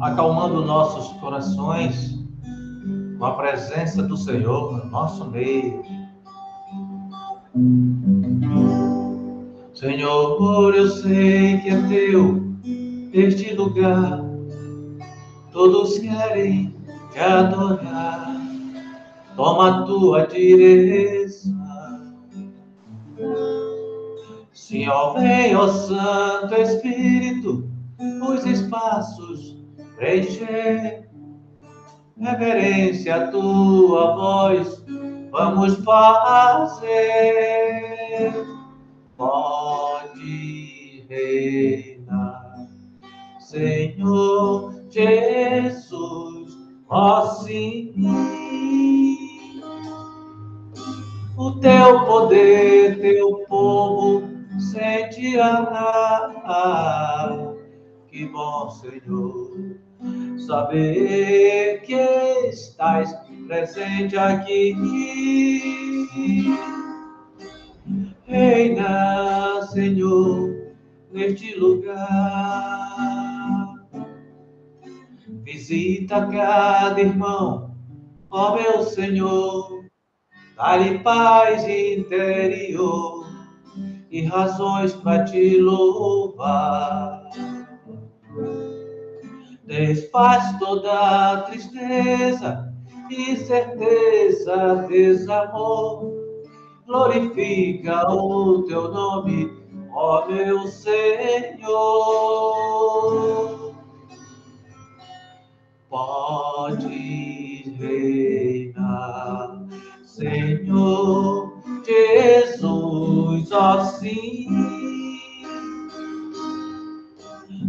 acalmando nossos corações com a presença do Senhor no nosso meio. Senhor, eu sei que é teu este lugar, todos querem te adorar. Toma a tua direção. Senhor, vem, ó Santo Espírito, os espaços preencher. Reverência à tua voz, vamos fazer. Pode reinar, Senhor Jesus, ó sim. O teu poder, teu povo sentirá. Que bom, Senhor, saber que estás presente aqui. Reina, Senhor, neste lugar. Visita cada irmão, ó meu Senhor, dá-lhe paz interior e razões para te louvar. Desfaz toda tristeza e certeza, desamor. Glorifica o teu nome, ó meu Senhor. Pode reinar, Senhor Jesus, assim.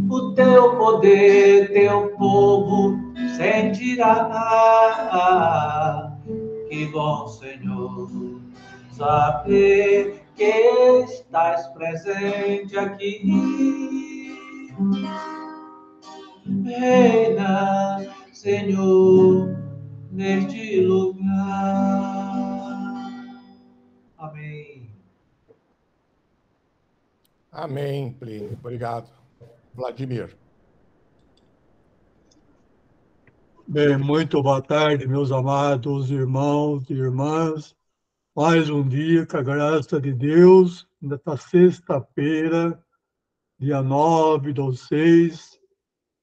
O teu poder, teu povo sentirá. Que bom, Senhor, saber que estás presente aqui. Reina, Senhor, neste lugar. Amém. Amém, Plínio. Obrigado. Vladimir. Bem, muito boa tarde, meus amados irmãos e irmãs. Mais um dia, com a graça de Deus, nesta sexta-feira, dia 9 do 6.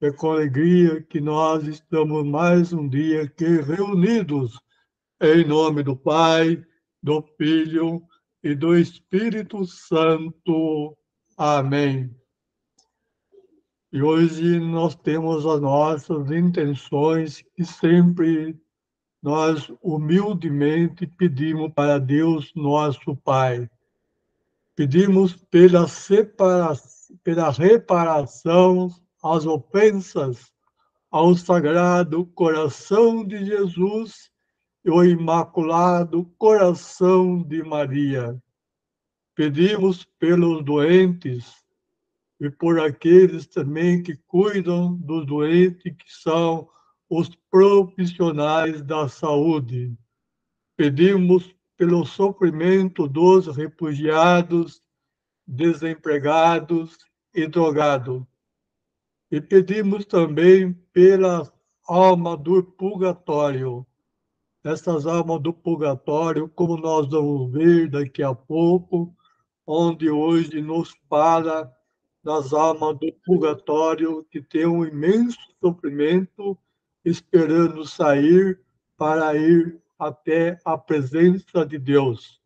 É com alegria que nós estamos mais um dia aqui reunidos em nome do Pai, do Filho e do Espírito Santo. Amém. E hoje nós temos as nossas intenções que sempre nós humildemente pedimos para Deus, nosso Pai. Pedimos pela, separação, pela reparação às ofensas ao Sagrado Coração de Jesus e o Imaculado Coração de Maria. Pedimos pelos doentes e por aqueles também que cuidam dos doentes, que são os profissionais da saúde. Pedimos pelo sofrimento dos refugiados, desempregados e drogados. E pedimos também pela alma do purgatório, essas almas do purgatório, como nós vamos ver daqui a pouco, onde hoje nos fala das almas do purgatório que tem um imenso sofrimento esperando sair para ir até a presença de Deus.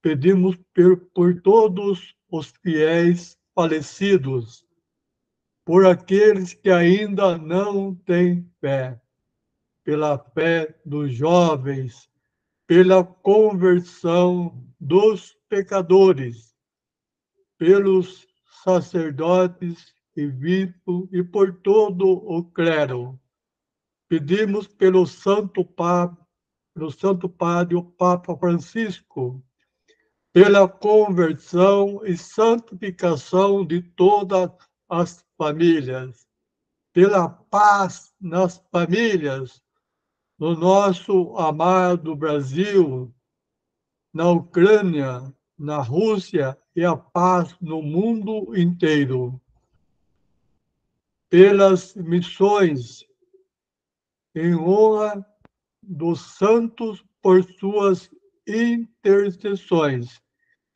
Pedimos por, por todos os fiéis falecidos, por aqueles que ainda não têm fé pela fé dos jovens, pela conversão dos pecadores, pelos sacerdotes e bispos e por todo o clero. Pedimos pelo Santo Papa, pelo Santo Padre, o Papa Francisco, pela conversão e santificação de todas as famílias, pela paz nas famílias, no nosso amado Brasil, na Ucrânia, na Rússia e a paz no mundo inteiro. pelas missões, em honra dos santos por suas intercessões,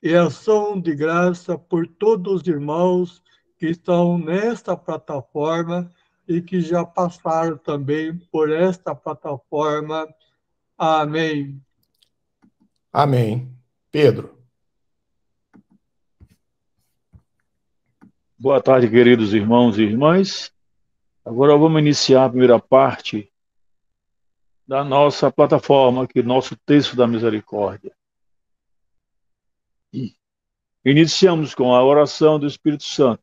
e ação de graça por todos os irmãos que estão nesta plataforma e que já passaram também por esta plataforma. Amém. Amém. Pedro. Boa tarde, queridos irmãos e irmãs. Agora vamos iniciar a primeira parte da nossa plataforma, aqui, nosso texto da misericórdia. Iniciamos com a oração do Espírito Santo.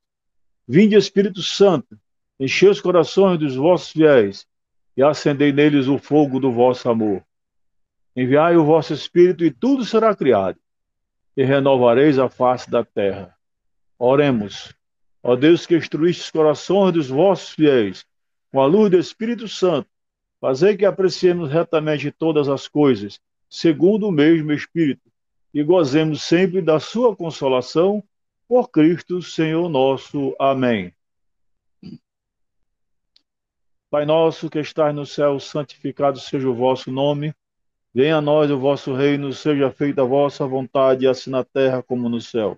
Vinde, Espírito Santo, enchei os corações dos vossos fiéis e acendei neles o fogo do vosso amor. Enviai o vosso Espírito e tudo será criado, e renovareis a face da terra. Oremos. Ó Deus que instruíste os corações dos vossos fiéis, com a luz do Espírito Santo, fazei que apreciemos retamente todas as coisas, segundo o mesmo Espírito, e gozemos sempre da sua consolação, por Cristo, Senhor nosso. Amém. Pai nosso que estás no céu, santificado seja o vosso nome. Venha a nós o vosso reino, seja feita a vossa vontade, assim na terra como no céu.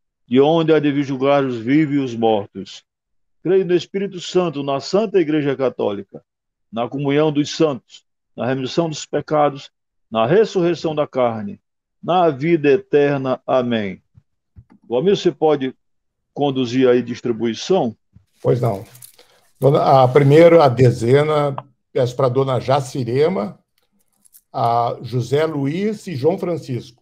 de onde há de vir julgar os vivos e os mortos. Creio no Espírito Santo, na Santa Igreja Católica, na comunhão dos santos, na remissão dos pecados, na ressurreição da carne, na vida eterna. Amém. O amigo, você pode conduzir aí distribuição? Pois não. Dona, a primeira, a dezena, peço para a dona Jacirema, a José Luiz e João Francisco.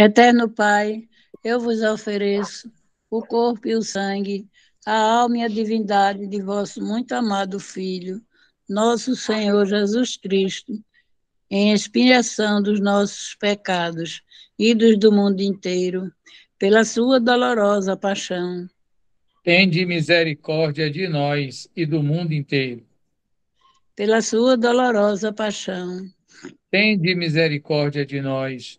Eterno Pai, eu vos ofereço o corpo e o sangue, a alma e a divindade de vosso muito amado Filho, nosso Senhor Jesus Cristo, em expiação dos nossos pecados e dos do mundo inteiro, pela sua dolorosa paixão. Tende misericórdia de nós e do mundo inteiro. Pela sua dolorosa paixão. Tende misericórdia de nós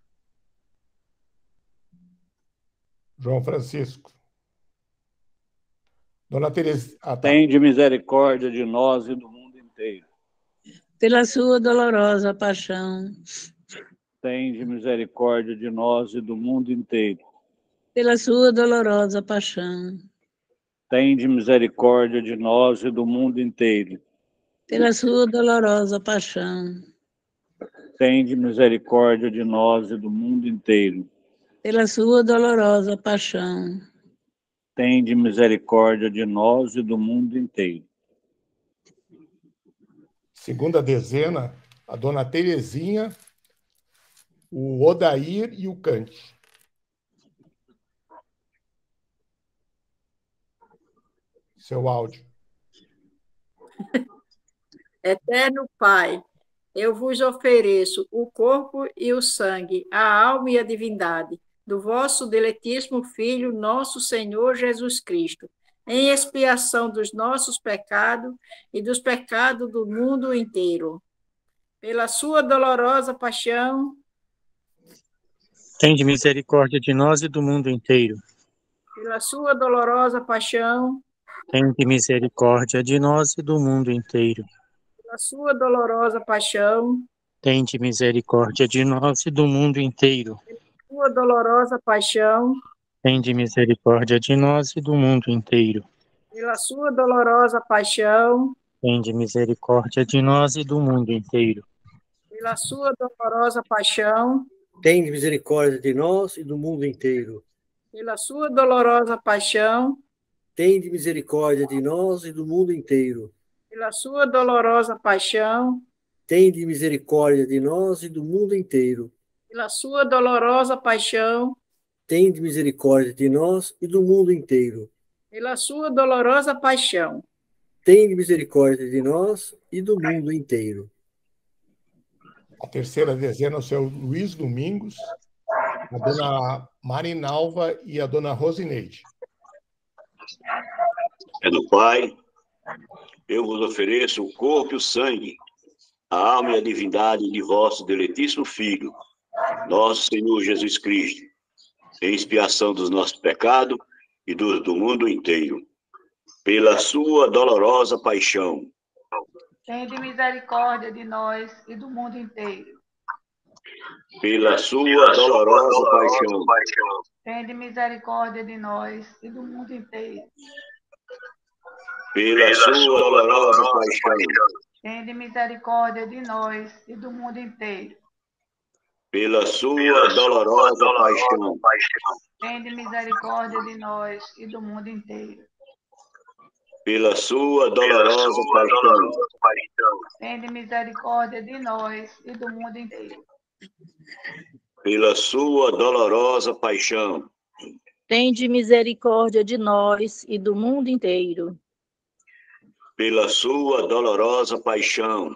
João Francisco. Dona Teresa. Ah, tá. Tem de misericórdia de nós e do mundo inteiro. Pela sua dolorosa paixão. Tem de misericórdia de nós e do mundo inteiro. Pela sua dolorosa paixão. Tem de misericórdia de nós e do mundo inteiro. Pela sua dolorosa paixão. Tem de misericórdia de nós e do mundo inteiro pela sua dolorosa paixão. Tende misericórdia de nós e do mundo inteiro. Segunda dezena, a dona Terezinha, o Odair e o Cante. Seu áudio. Eterno Pai, eu vos ofereço o corpo e o sangue, a alma e a divindade do vosso deletíssimo Filho, nosso Senhor Jesus Cristo, em expiação dos nossos pecados e dos pecados do mundo inteiro. Pela sua dolorosa paixão, Tende misericórdia de nós e do mundo inteiro. pela sua dolorosa paixão, Tende misericórdia de nós e do mundo inteiro. pela sua dolorosa paixão, Tende misericórdia de nós e do mundo inteiro. Sua dolorosa paixão, Tende misericórdia de nós e do mundo inteiro. pela sua dolorosa paixão, Tende misericórdia de nós e do mundo inteiro. pela sua dolorosa paixão, Tende misericórdia de nós e do mundo inteiro. pela sua dolorosa paixão, Tende misericórdia de nós e do mundo inteiro. pela sua dolorosa paixão, Tende misericórdia de nós e do mundo inteiro. Pela sua dolorosa paixão, Tende misericórdia de nós e do mundo inteiro. pela sua dolorosa paixão, Tende misericórdia de nós e do mundo inteiro. A terceira dezena, o seu Luiz Domingos, a dona Marinalva e a dona Rosineide. É do Pai, eu vos ofereço o corpo e o sangue, a alma e a divindade de vosso deletíssimo Filho, nosso Senhor Jesus Cristo, em expiação dos nossos pecados e dos do mundo inteiro, pela sua dolorosa paixão, Tende misericórdia de nós e do mundo inteiro. pela sua dolorosa paixão, Tende misericórdia de nós e do mundo inteiro. pela sua dolorosa paixão, Tende misericórdia de nós e do mundo inteiro. Pela sua dolorosa paixão, Tende misericórdia de nós e do mundo inteiro. pela sua dolorosa paixão, Tende misericórdia de nós e do mundo inteiro. pela sua dolorosa paixão, Tende misericórdia de nós e do mundo inteiro. pela sua dolorosa paixão,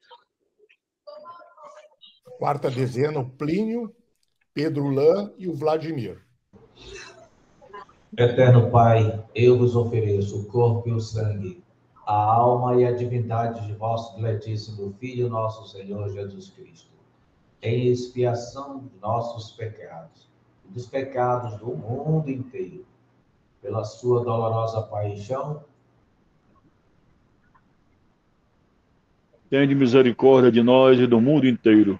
Quarta dezena, o Plínio, Pedro Lã e o Vladimir. Eterno Pai, eu vos ofereço o corpo e o sangue, a alma e a divindade de vosso diletíssimo Filho, nosso Senhor Jesus Cristo, em expiação dos nossos pecados e dos pecados do mundo inteiro, pela sua dolorosa paixão, Tende misericórdia de nós e do mundo inteiro.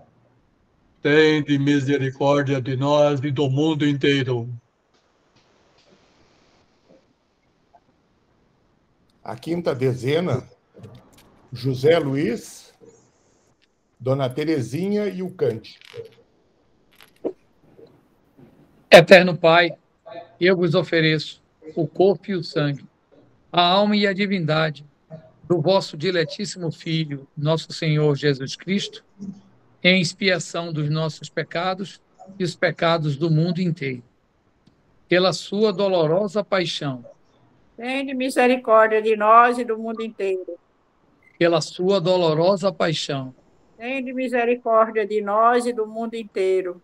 Tende misericórdia de nós e do mundo inteiro. A quinta dezena, José Luiz, Dona Terezinha e o Cante. Eterno Pai, eu vos ofereço o corpo e o sangue, a alma e a divindade do vosso diletíssimo Filho, nosso Senhor Jesus Cristo, em expiação dos nossos pecados e os pecados do mundo inteiro. Pela sua dolorosa paixão, Tende misericórdia de nós e do mundo inteiro. pela sua dolorosa paixão, Tende misericórdia de nós e do mundo inteiro.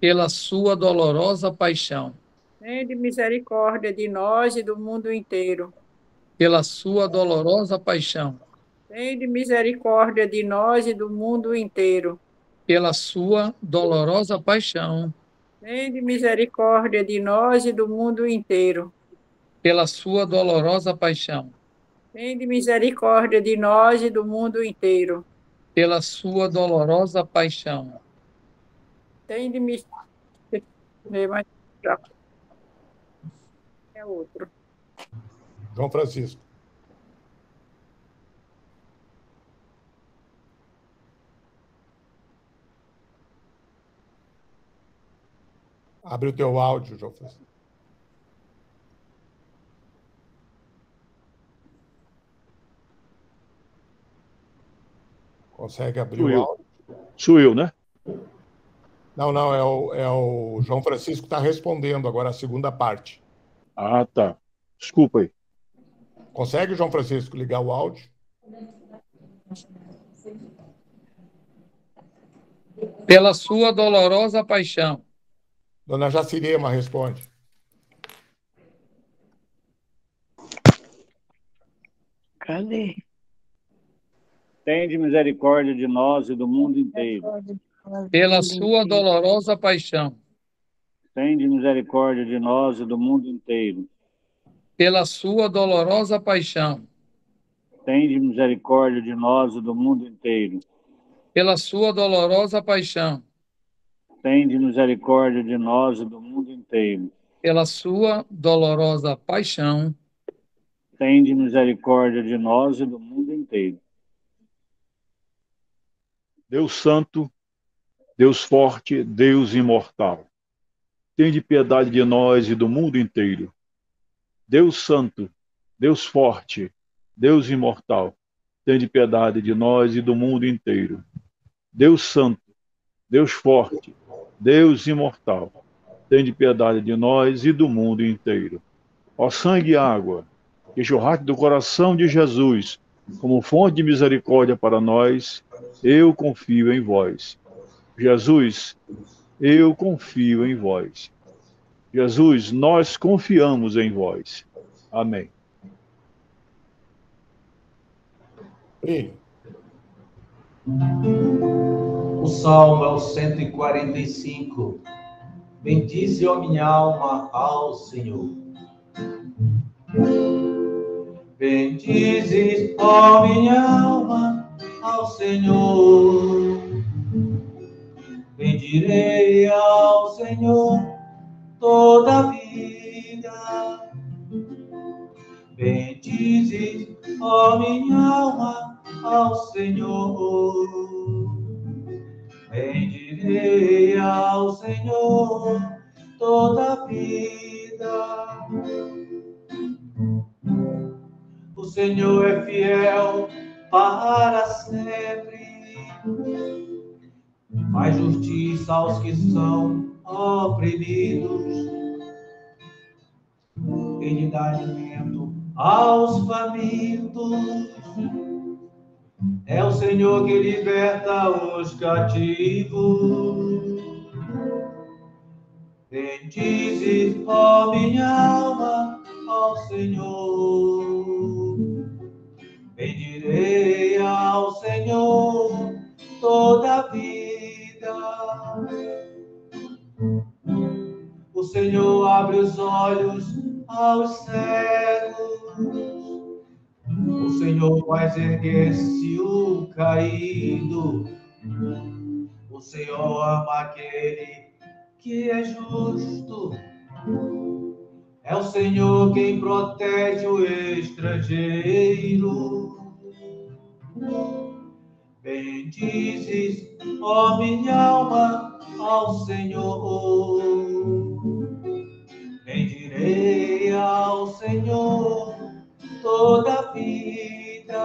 Pela sua dolorosa paixão. Tende misericórdia de nós e do mundo inteiro. Pela sua dolorosa paixão. Tende misericórdia de nós e do mundo inteiro. Pela sua dolorosa paixão. Tende misericórdia de nós e do mundo inteiro. Pela sua dolorosa paixão. Tende misericórdia de nós e do mundo inteiro. Pela sua dolorosa paixão. Tende misericórdia. É outro. João Francisco. Abre o teu áudio, João Francisco. Consegue abrir Sou o eu. áudio? Sou eu, né? Não, não, é o, é o João Francisco que está respondendo agora a segunda parte. Ah, tá. Desculpa aí. Consegue, João Francisco, ligar o áudio? Pela sua dolorosa paixão. Dona Jacirema responde. Cadê? Tende misericórdia de nós e do mundo inteiro. Pela sua dolorosa paixão. Tende misericórdia de nós e do mundo inteiro. Pela sua dolorosa paixão. Tende misericórdia de nós e do mundo inteiro. Pela sua dolorosa paixão. Tende misericórdia de nós e do mundo inteiro. Pela sua dolorosa paixão. Tende misericórdia de nós e do mundo inteiro. Deus Santo, Deus Forte, Deus Imortal, tende piedade de nós e do mundo inteiro. Deus Santo, Deus Forte, Deus Imortal, tende piedade de nós e do mundo inteiro. Deus Santo, Deus Forte, Deus Imortal, tende piedade de nós e do mundo inteiro. Ó sangue e água, que jorraste do coração de Jesus, como fonte de misericórdia para nós, eu confio em vós. Jesus, eu confio em vós. Jesus, nós confiamos em vós. Amém. O salmo é o 145. Bendize, ó minha alma, ao Senhor. Bendize, ó minha alma, ao Senhor. Bendirei ao Senhor toda a vida. Bendize, ó minha alma, ao Senhor. Bendirei ao Senhor toda a vida. O Senhor é fiel para sempre. Faz justiça aos que são oprimidos. Ele dá alimento aos famintos. É o Senhor que liberta os cativos. Bendize, ó minha alma, ao Senhor. Bendirei ao Senhor toda a vida. O Senhor abre os olhos aos cegos. O Senhor faz erguer-se o caído. O Senhor ama aquele que é justo. É o Senhor quem protege o estrangeiro. Bendizes, ó minha alma, ao Senhor. Bendirei ao Senhor toda a vida.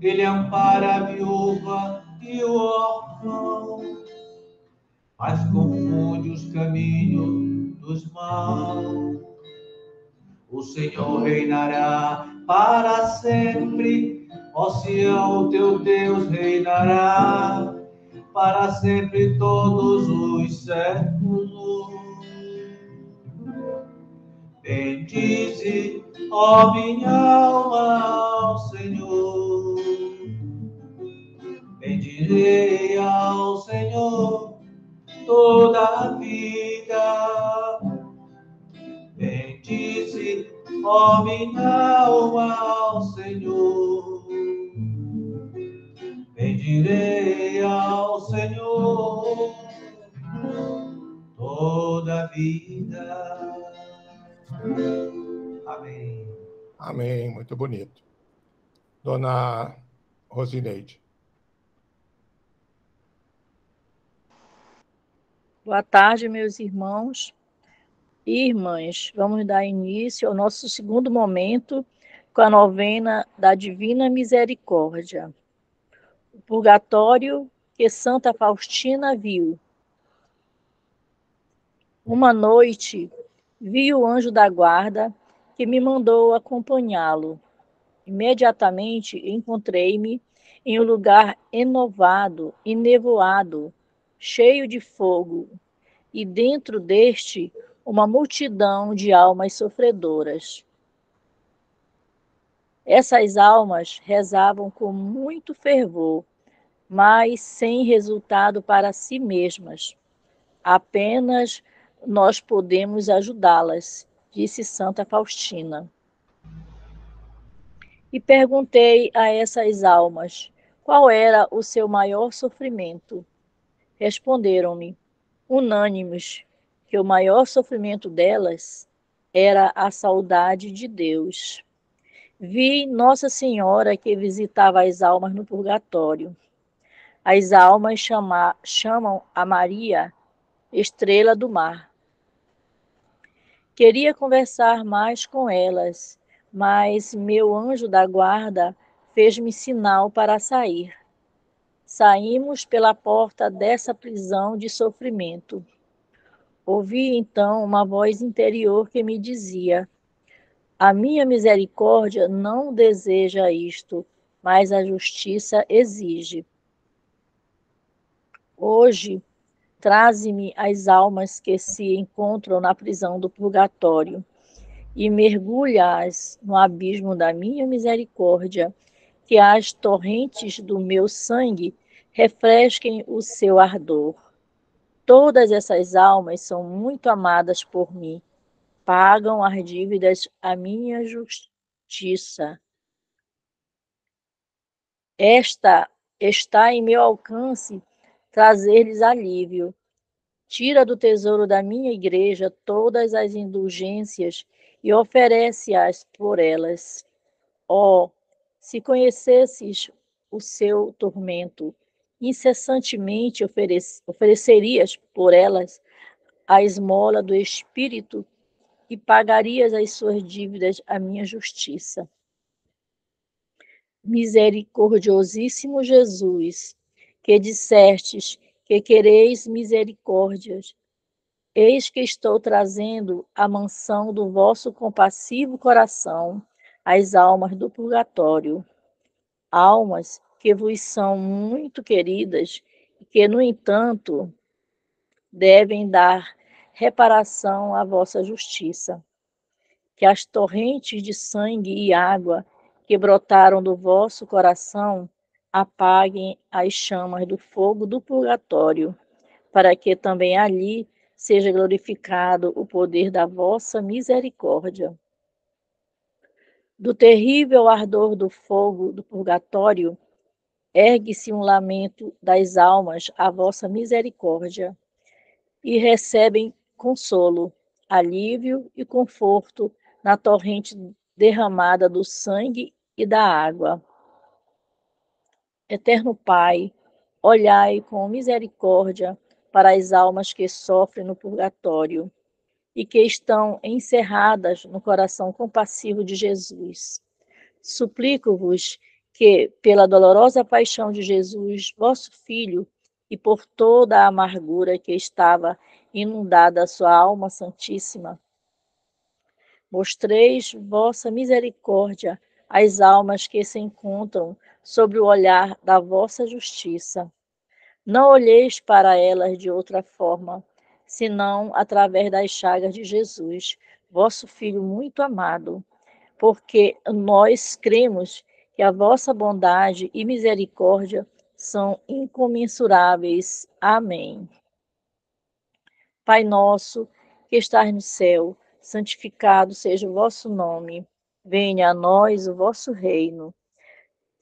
Ele ampara a viúva e o órfão, mas confunde os caminhos dos maus. O Senhor reinará para sempre, Ó Sião, teu Deus reinará para sempre todos os séculos. Bendize, ó minha alma, ao Senhor. Bendirei ao Senhor toda a vida. Bendize, ó minha Amém, muito bonito. Dona Rosineide. Boa tarde, meus irmãos e irmãs. Vamos dar início ao nosso segundo momento com a novena da Divina Misericórdia. O purgatório que Santa Faustina viu. Uma noite, vi o anjo da guarda que me mandou acompanhá-lo. Imediatamente encontrei-me em um lugar enovado e nevoado, cheio de fogo, e dentro deste uma multidão de almas sofredoras. Essas almas rezavam com muito fervor, mas sem resultado para si mesmas. Apenas nós podemos ajudá-las, disse Santa Faustina. E perguntei a essas almas qual era o seu maior sofrimento. Responderam-me, unânimes, que o maior sofrimento delas era a saudade de Deus. Vi Nossa Senhora que visitava as almas no purgatório. As almas chama, chamam a Maria estrela do mar. Queria conversar mais com elas, mas meu anjo da guarda fez-me sinal para sair. Saímos pela porta dessa prisão de sofrimento. Ouvi então uma voz interior que me dizia: A minha misericórdia não deseja isto, mas a justiça exige. Hoje, traze-me as almas que se encontram na prisão do purgatório e mergulha-as no abismo da minha misericórdia, que as torrentes do meu sangue refresquem o seu ardor. Todas essas almas são muito amadas por mim, pagam as dívidas à minha justiça. Esta está em meu alcance trazer-lhes alívio. Tira do tesouro da minha igreja todas as indulgências e oferece-as por elas. Ó, oh, se conhecesses o seu tormento, incessantemente oferec oferecerias por elas a esmola do Espírito e pagarias as suas dívidas à minha justiça. Misericordiosíssimo Jesus, que dissestes que quereis misericórdias, eis que estou trazendo a mansão do vosso compassivo coração às almas do purgatório, almas que vos são muito queridas e que, no entanto, devem dar reparação à vossa justiça. Que as torrentes de sangue e água que brotaram do vosso coração apaguem as chamas do fogo do purgatório, para que também ali seja glorificado o poder da vossa misericórdia. Do terrível ardor do fogo do purgatório, ergue-se um lamento das almas à vossa misericórdia, e recebem consolo, alívio e conforto na torrente derramada do sangue e da água. Eterno Pai, olhai com misericórdia para as almas que sofrem no purgatório e que estão encerradas no coração compassivo de Jesus. Suplico-vos que, pela dolorosa paixão de Jesus, vosso Filho, e por toda a amargura que estava inundada a sua alma santíssima, mostreis vossa misericórdia as almas que se encontram sob o olhar da vossa justiça. Não olheis para elas de outra forma, senão através das chagas de Jesus, vosso Filho muito amado, porque nós cremos que a vossa bondade e misericórdia são incomensuráveis. Amém. Pai nosso, que estás no céu, santificado seja o vosso nome. Venha a nós o vosso reino.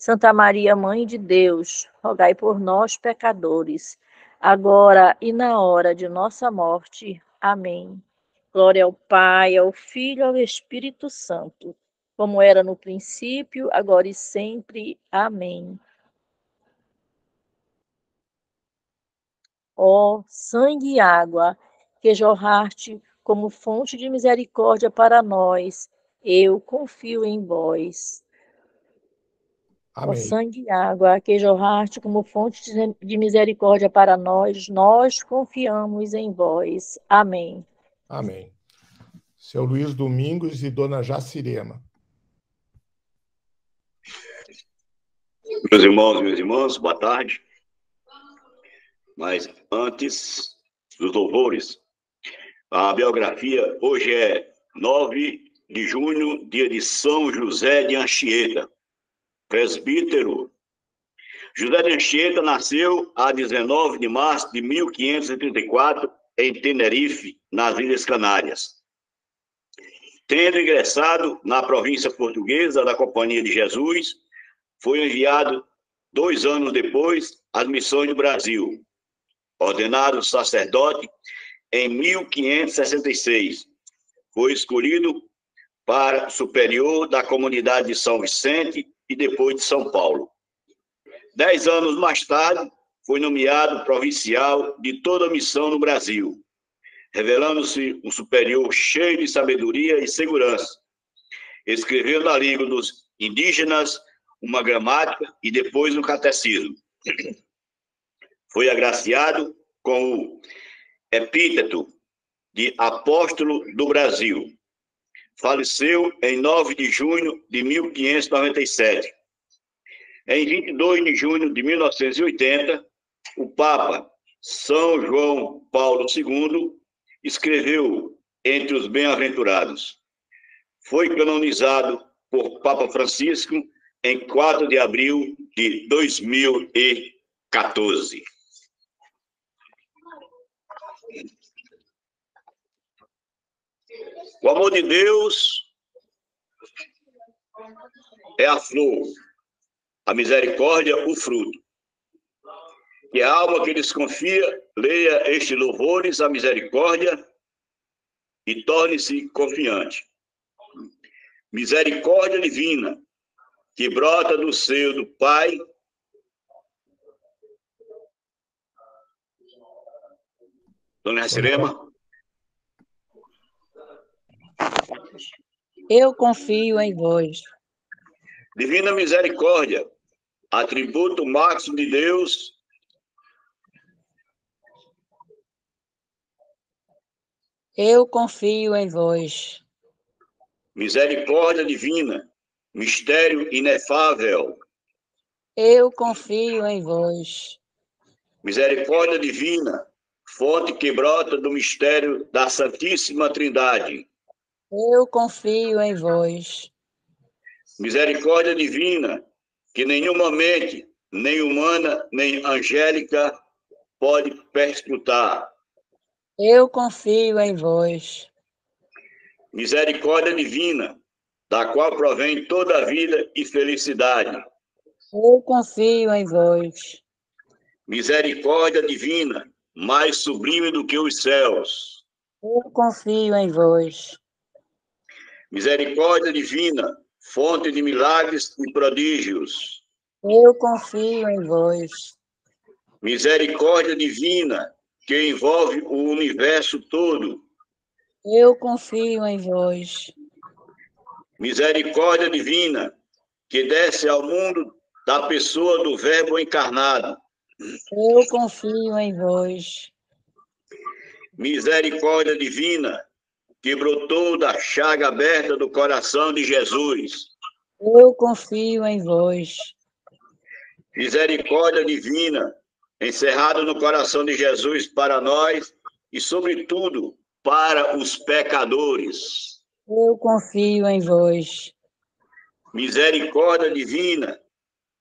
Santa Maria, Mãe de Deus, rogai por nós, pecadores, agora e na hora de nossa morte. Amém. Glória ao Pai, ao Filho e ao Espírito Santo, como era no princípio, agora e sempre. Amém. Ó sangue e água, que jorraste como fonte de misericórdia para nós, eu confio em vós. Ó sangue e água, que jorraste como fonte de misericórdia para nós, nós confiamos em vós. Amém. Amém. Seu Luiz Domingos e Dona Jacirema. Meus irmãos, meus irmãos, boa tarde. Mas antes dos louvores, a biografia hoje é 9 de junho, dia de São José de Anchieta presbítero. José de Anchieta nasceu a 19 de março de 1534 em Tenerife, nas Ilhas Canárias. Tendo ingressado na província portuguesa da Companhia de Jesus, foi enviado dois anos depois às missões do Brasil. Ordenado sacerdote em 1566, foi escolhido para superior da comunidade de São Vicente e depois de São Paulo. Dez anos mais tarde, foi nomeado provincial de toda a missão no Brasil, revelando-se um superior cheio de sabedoria e segurança. Escreveu na língua dos indígenas uma gramática e depois um catecismo. Foi agraciado com o epíteto de apóstolo do Brasil faleceu em 9 de junho de 1597. Em 22 de junho de 1980, o Papa São João Paulo II escreveu Entre os Bem-aventurados. Foi canonizado por Papa Francisco em 4 de abril de 2014. O amor de Deus é a flor, a misericórdia, o fruto. Que a alma que desconfia, leia estes louvores à misericórdia e torne-se confiante. Misericórdia divina, que brota do seio do Pai, Dona Recirema. Eu confio em vós. Divina misericórdia, atributo máximo de Deus. Eu confio em vós. Misericórdia divina, mistério inefável. Eu confio em vós. Misericórdia divina, fonte que brota do mistério da Santíssima Trindade. Eu confio em vós. Misericórdia divina, que nenhuma mente, nem humana, nem angélica, pode perscrutar. Eu confio em vós. Misericórdia divina, da qual provém toda a vida e felicidade. Eu confio em vós. Misericórdia divina, mais sublime do que os céus. Eu confio em vós. Misericórdia divina, fonte de milagres e prodígios. Eu confio em vós. Misericórdia divina, que envolve o universo todo. Eu confio em vós. Misericórdia divina, que desce ao mundo da pessoa do Verbo encarnado. Eu confio em vós. Misericórdia divina, que brotou da chaga aberta do coração de Jesus. Eu confio em vós. Misericórdia divina, encerrada no coração de Jesus para nós e, sobretudo, para os pecadores. Eu confio em vós. Misericórdia divina,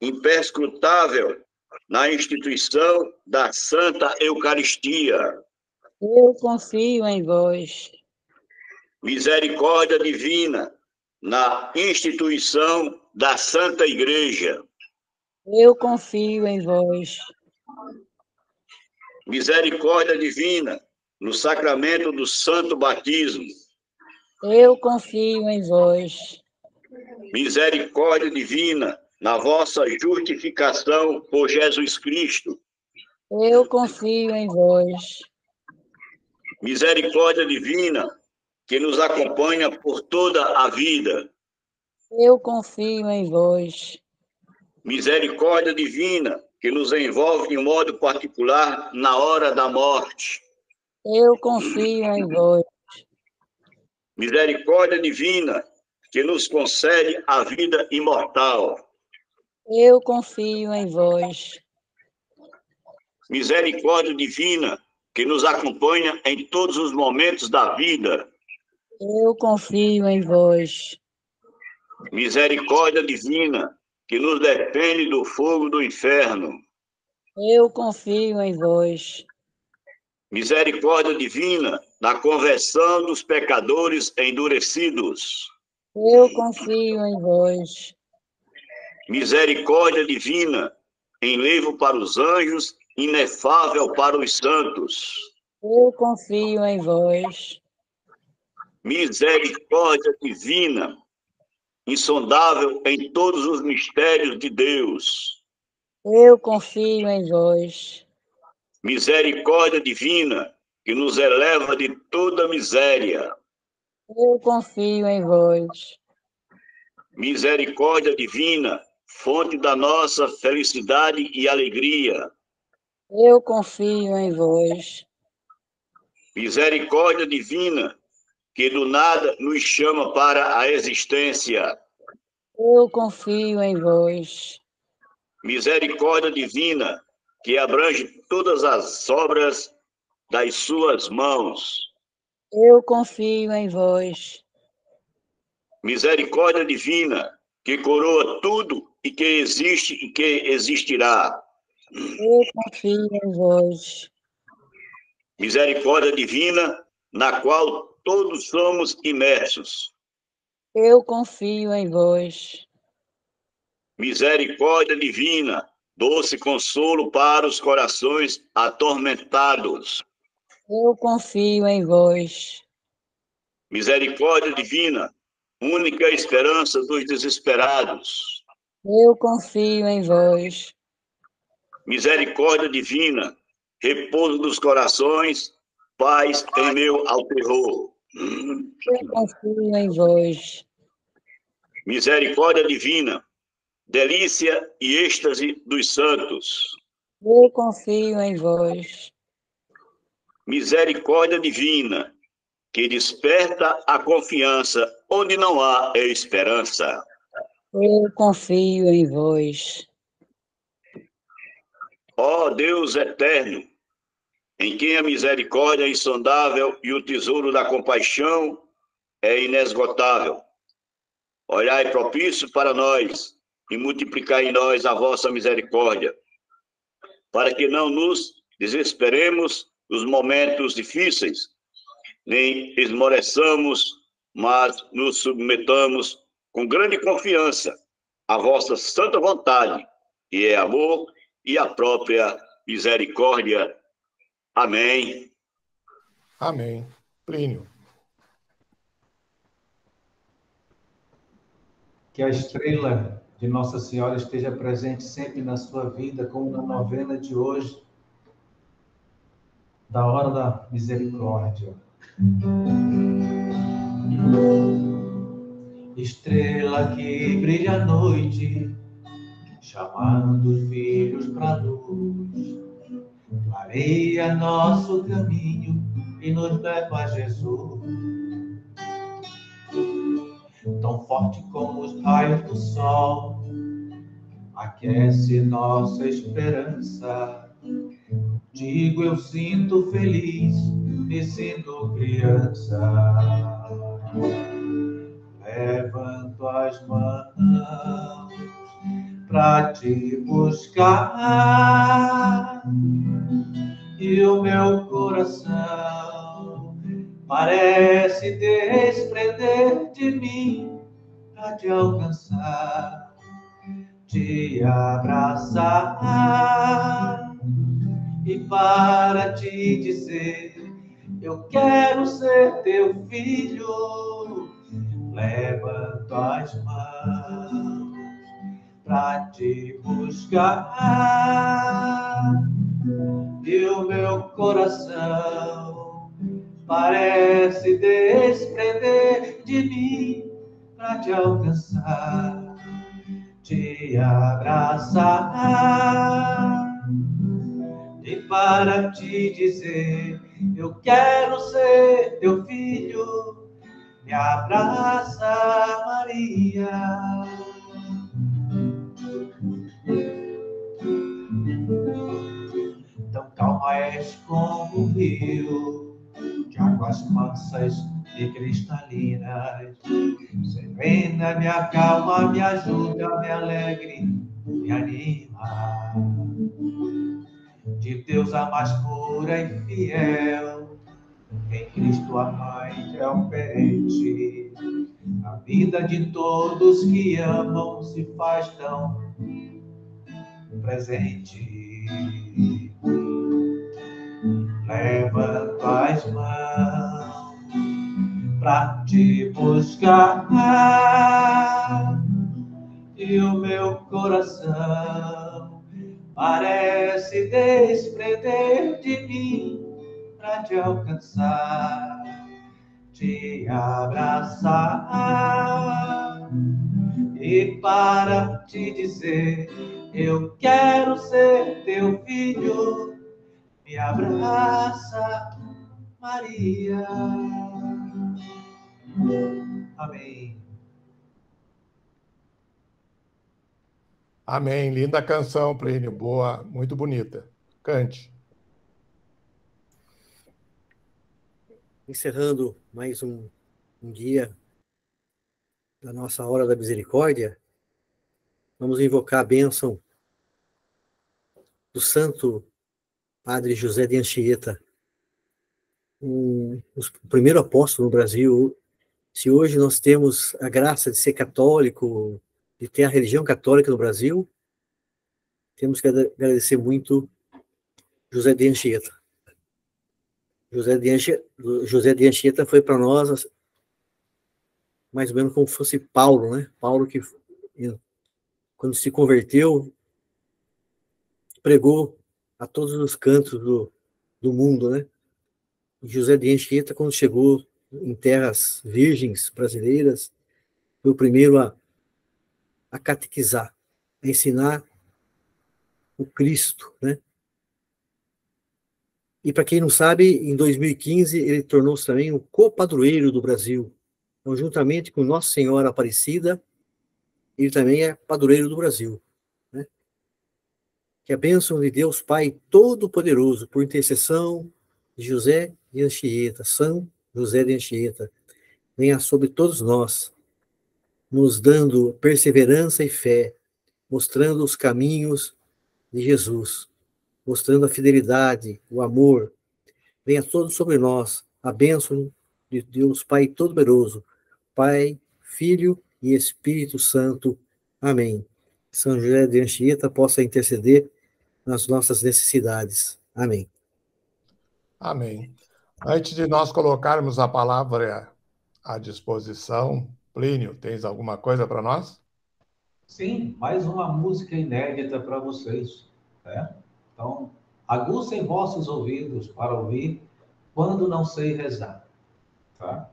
imperscrutável na instituição da Santa Eucaristia. Eu confio em vós. Misericórdia divina na instituição da Santa Igreja. Eu confio em vós. Misericórdia divina no sacramento do Santo Batismo. Eu confio em vós. Misericórdia divina na vossa justificação por Jesus Cristo. Eu confio em vós. Misericórdia divina que nos acompanha por toda a vida. Eu confio em vós. Misericórdia divina que nos envolve de modo particular na hora da morte. Eu confio em vós. Misericórdia divina que nos concede a vida imortal. Eu confio em vós. Misericórdia divina que nos acompanha em todos os momentos da vida. Eu confio em vós. Misericórdia divina que nos defende do fogo do inferno. Eu confio em vós. Misericórdia divina na conversão dos pecadores endurecidos. Eu confio em vós. Misericórdia divina, enlevo para os anjos, inefável para os santos. Eu confio em vós. Misericórdia divina, insondável em todos os mistérios de Deus. Eu confio em vós. Misericórdia divina, que nos eleva de toda miséria. Eu confio em vós. Misericórdia divina, fonte da nossa felicidade e alegria. Eu confio em vós. Misericórdia divina, que do nada nos chama para a existência. Eu confio em vós. Misericórdia divina, que abrange todas as obras das suas mãos. Eu confio em vós. Misericórdia divina, que coroa tudo e que existe e que existirá. Eu confio em vós. Misericórdia divina, na qual todos somos imersos. Eu confio em vós. Misericórdia divina, doce consolo para os corações atormentados. Eu confio em vós. Misericórdia divina, única esperança dos desesperados. Eu confio em vós. Misericórdia divina, repouso dos corações, paz em meu ao terror. Eu confio em vós. Misericórdia divina, delícia e êxtase dos santos. Eu confio em vós. Misericórdia divina, que desperta a confiança onde não há esperança. Eu confio em vós. Ó Deus eterno, em quem a misericórdia é insondável e o tesouro da compaixão é inesgotável. Olhai propício para nós e multiplicai em nós a vossa misericórdia, para que não nos desesperemos nos momentos difíceis, nem esmoreçamos, mas nos submetamos com grande confiança à vossa santa vontade, que é amor e a própria misericórdia Amém. Amém. Plínio. Que a estrela de Nossa Senhora esteja presente sempre na sua vida, como na novena de hoje, da hora da misericórdia. Estrela que brilha à noite, chamando os filhos para luz, clareia nosso caminho e nos leva a Jesus. Tão forte como os raios do sol, aquece nossa esperança. Digo, eu sinto feliz, me sinto criança. Levanto as mãos para te buscar e o meu coração parece desprender de mim para te alcançar, te abraçar e para te dizer eu quero ser teu filho. Levanto as mãos para te buscar e o meu coração parece desprender de mim para te alcançar, te abraçar e para te dizer: Eu quero ser teu filho. Me abraça, Maria. Calma és como o rio, de águas mansas e cristalinas. Serena, me acalma, me ajuda, me alegre, me anima. De Deus a mais pura e fiel, em Cristo a mãe perente. A vida de todos que amam se faz tão presente levanto as mãos para te buscar. E o meu coração parece desprender de mim para te alcançar, te abraçar. E para te dizer eu quero ser teu filho me abraça, Maria. Amém. Amém. Linda canção, Plínio. Boa, muito bonita. Cante. Encerrando mais um, um dia da nossa Hora da Misericórdia, vamos invocar a bênção do Santo Padre José de Anchieta, um, o primeiro apóstolo no Brasil. Se hoje nós temos a graça de ser católico, de ter a religião católica no Brasil, temos que agradecer muito José de Anchieta. José de Anchieta, José de Anchieta foi para nós mais ou menos como fosse Paulo, né? Paulo que quando se converteu pregou a todos os cantos do, do mundo, né? José de Anchieta, quando chegou em terras virgens brasileiras, foi o primeiro a, a catequizar, a ensinar o Cristo, né? E para quem não sabe, em 2015 ele tornou-se também o copadroeiro do Brasil. Então, juntamente com Nossa Senhora Aparecida, ele também é padroeiro do Brasil. Que a bênção de Deus Pai Todo-Poderoso, por intercessão de José de Anchieta, São José de Anchieta, venha sobre todos nós, nos dando perseverança e fé, mostrando os caminhos de Jesus, mostrando a fidelidade, o amor. Venha todo sobre nós a bênção de Deus Pai Todo-Poderoso, Pai, Filho e Espírito Santo. Amém. São José de Anchieta possa interceder nas nossas necessidades. Amém. Amém. Antes de nós colocarmos a palavra à disposição, Plínio, tens alguma coisa para nós? Sim, mais uma música inédita para vocês. Né? Então, aguçem vossos ouvidos para ouvir quando não sei rezar. Tá?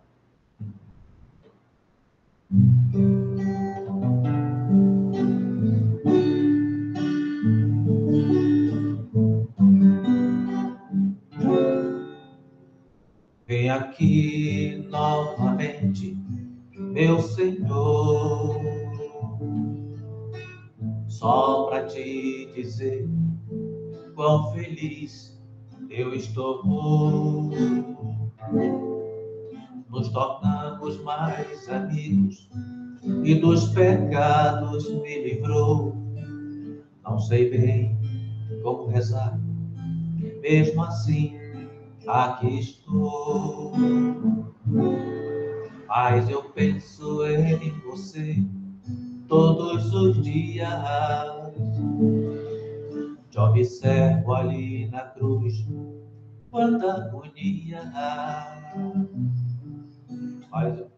Vem aqui novamente, meu Senhor, só para te dizer quão feliz eu estou. Nos tornamos mais amigos e dos pecados me livrou. Não sei bem como rezar, mesmo assim aqui estou. Mas eu penso em você todos os dias. Te observo ali na cruz, quanta agonia. Mas eu...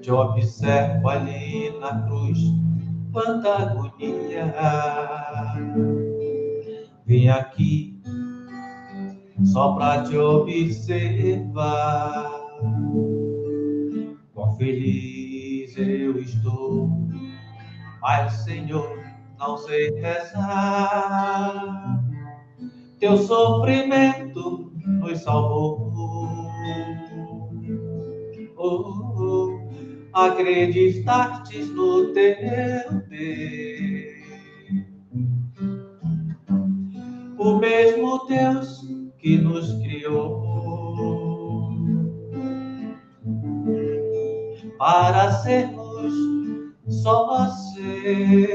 Te observo ali na cruz, quanta agonia. Vim aqui só para te observar. Quão feliz eu estou, mas Senhor, não sei rezar. Teu sofrimento nos salvou. Oh, oh, acreditastes no teu Deus. O mesmo Deus que nos criou para sermos só você.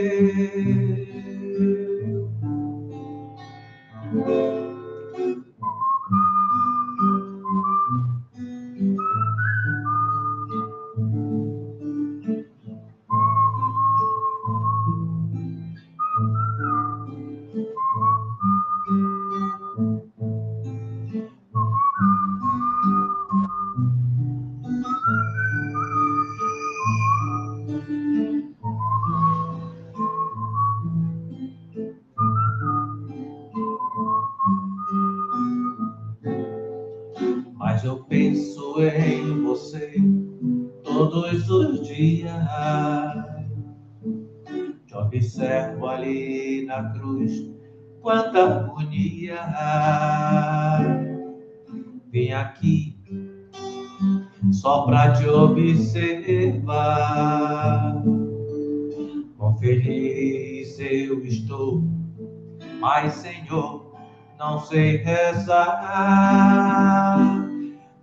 Mas Senhor, não sei rezar.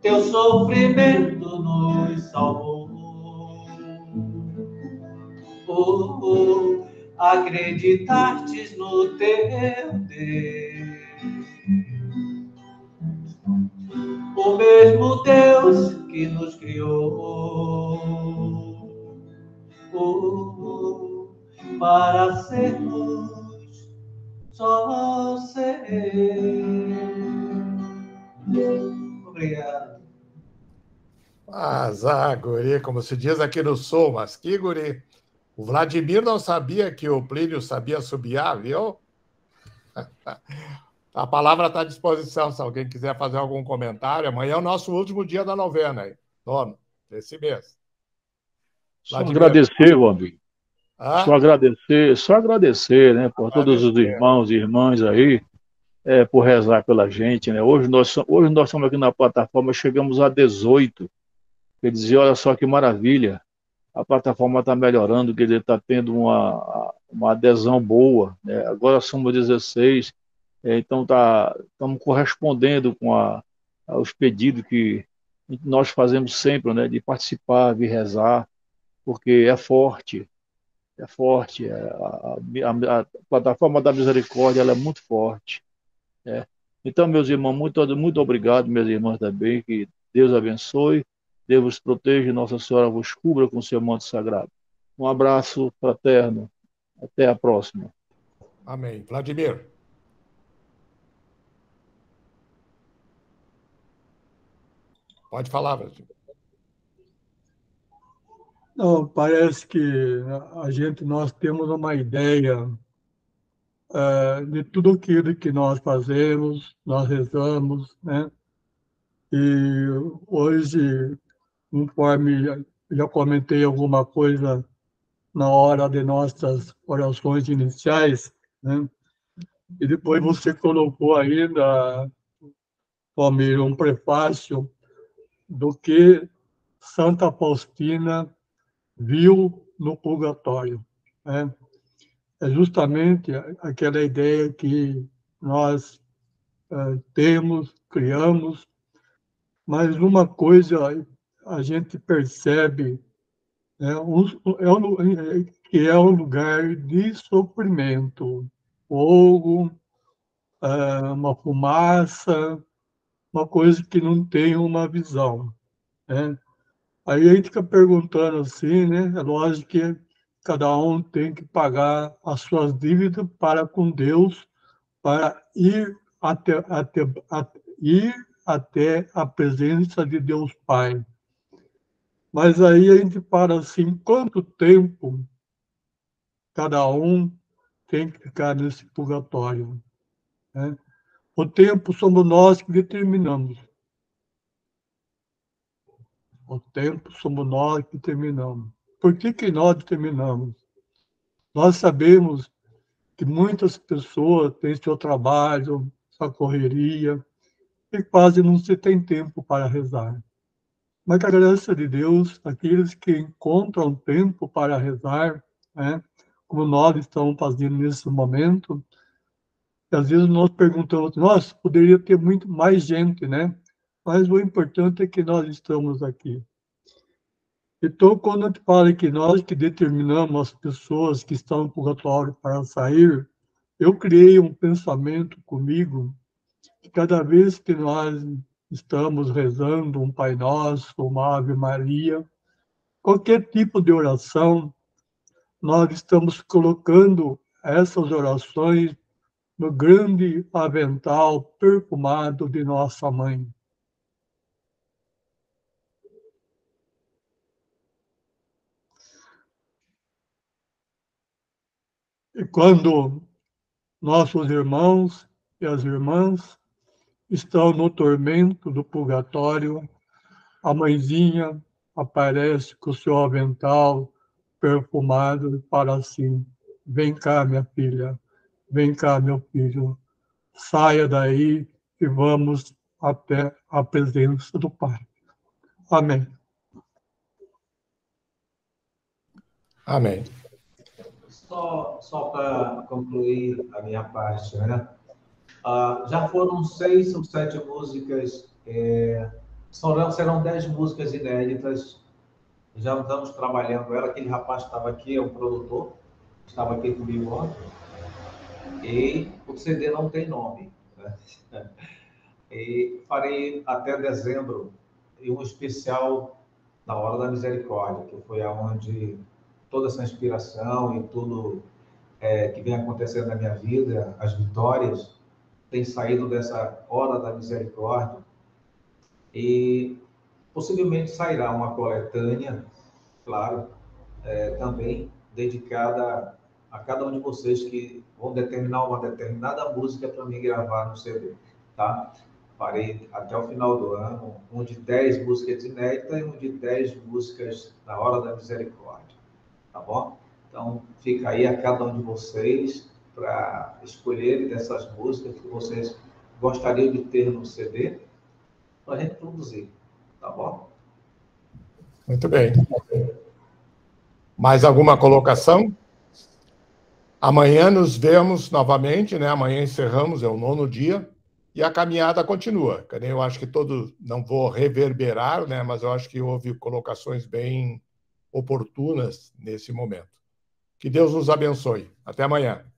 Teu sofrimento nos salvou. Oh, oh, acreditastes no teu Deus. O mesmo Deus que nos criou. Oh, para sermos só você. Obrigado. Mas, ah, guri, como se diz aqui no Sul, mas que guri. O Vladimir não sabia que o Plínio sabia assobiar, viu? A palavra está à disposição, se alguém quiser fazer algum comentário. Amanhã é o nosso último dia da novena, aí, nono, desse mês. Só agradecer, Wambi. Ah? Só agradecer, só agradecer, né, por todos os irmãos e irmãs aí, é, por rezar pela gente, né? Hoje nós, hoje nós estamos aqui na plataforma, chegamos a 18. Quer dizer, olha só que maravilha. A plataforma está melhorando, quer dizer, está tendo uma, uma adesão boa. Né? Agora somos 16, é, então tá, estamos correspondendo com a, aos pedidos que nós fazemos sempre, né? De participar, de rezar, porque é forte, é forte. É, a, a, a, plataforma da misericórdia ela é muito forte. É. Então, meus irmãos, muito, muito obrigado, minhas irmãs também, que Deus abençoe, Deus vos proteja, Nossa Senhora vos cubra com seu manto sagrado. Um abraço fraterno, até a próxima. Amém. Vladimir. Pode falar, Brasil. Não, parece que a gente, nós temos uma ideia uh, de tudo aquilo que nós fazemos, nós rezamos, né? E hoje, conforme já comentei alguma coisa na hora de nossas orações iniciais, né? E depois você colocou ainda, Palmeira, um prefácio do que Santa Faustina viu no purgatório. Né? É justamente aquela ideia que nós uh, temos, criamos, mas uma coisa a gente percebe né, um, é um, que é um lugar de sofrimento, fogo, uh, uma fumaça, uma coisa que não tem uma visão. Né? Aí a gente fica perguntando assim, né? É lógico que cada um tem que pagar as suas dívidas para com Deus, para ir até, até, até, ir até a presença de Deus Pai. Mas aí a gente para assim, quanto tempo cada um tem que ficar nesse purgatório? Né? O tempo somos nós que determinamos. O tempo somos nós que determinamos. Por que, que nós determinamos? Nós sabemos que muitas pessoas têm seu trabalho, sua correria, e quase não se tem tempo para rezar. Mas, a graça de Deus, aqueles que encontram tempo para rezar, né, como nós estamos fazendo nesse momento, às vezes nós perguntamos, nossa, poderia ter muito mais gente, né? Mas o importante é que nós estamos aqui. Então, quando gente fala que nós que determinamos as pessoas que estão no purgatório para sair, eu criei um pensamento comigo que cada vez que nós estamos rezando um Pai Nosso, uma Ave Maria, qualquer tipo de oração, nós estamos colocando essas orações no grande avental perfumado de nossa mãe. E quando nossos irmãos e as irmãs estão no tormento do purgatório, a mãezinha aparece com o seu avental perfumado para assim: vem cá, minha filha, vem cá, meu filho, saia daí e vamos até a presença do Pai. Amém. Amém. Só, só para concluir a minha parte, né? Ah, já foram seis ou sete músicas, é, serão, serão dez músicas inéditas. Já estamos trabalhando ela. Aquele rapaz que estava aqui é um produtor, estava aqui comigo ontem. E o CD não tem nome. Né? E farei até dezembro um especial na Hora da Misericórdia, que foi aonde toda essa inspiração e tudo é, que vem acontecendo na minha vida, as vitórias, tem saído dessa hora da misericórdia e possivelmente sairá uma coletânea, claro, é, também dedicada a cada um de vocês que vão determinar uma determinada música para me gravar no CD, tá? Farei até o final do ano um de 10 músicas inéditas e um de 10 músicas na hora da misericórdia, tá bom? Então, fica aí a cada um de vocês para escolherem dessas músicas que vocês gostariam de ter no CD para a gente produzir, tá bom? Muito bem. Mais alguma colocação? Amanhã nos vemos novamente, né? Amanhã encerramos, é o nono dia, e a caminhada continua. Eu acho que todo, não vou reverberar, né? Mas eu acho que houve colocações bem oportunas nesse momento. Que Deus nos abençoe. Até amanhã.